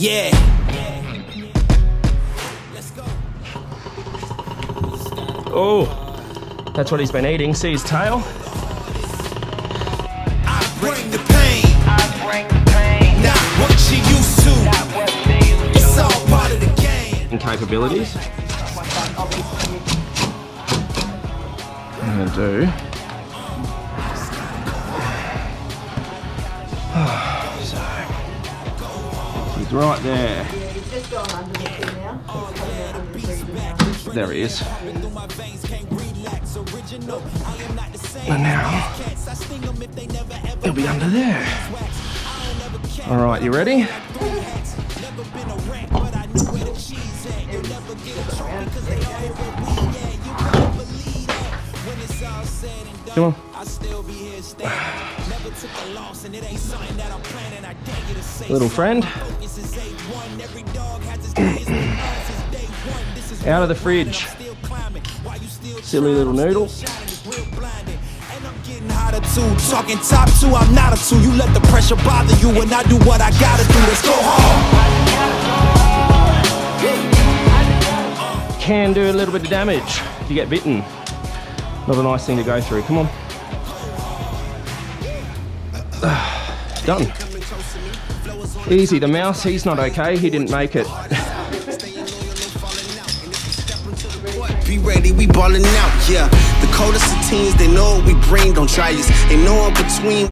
Yeah. Oh, that's what he's been eating. See his tail? I bring the pain. Not what you used to. It's all part of the game. And capabilities. I'm gonna do. The right there. There he is. And now he'll be under there. All right, you ready? Come on. Little friend. Out of the fridge. Silly little noodle. Getting. Talking top two, I'm not a two. You let the pressure bother you when I do what I gotta do. Let's go hard. Can do a little bit of damage if you get bitten. Not a nice thing to go through. Come on. Done. Easy. The mouse, he's not okay. He didn't make it. Be ready, we ballin' out, yeah. The coldest of teens, they know what we bring, don't try us. Ain't no in between.